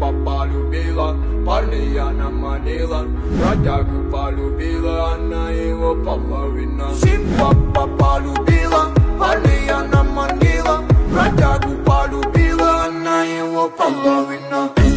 папа любила Парня она наманила. Бродягу полюбила Она его половина Сын папа полюбила Парня она наманила. Бродягу полюбила Она его половина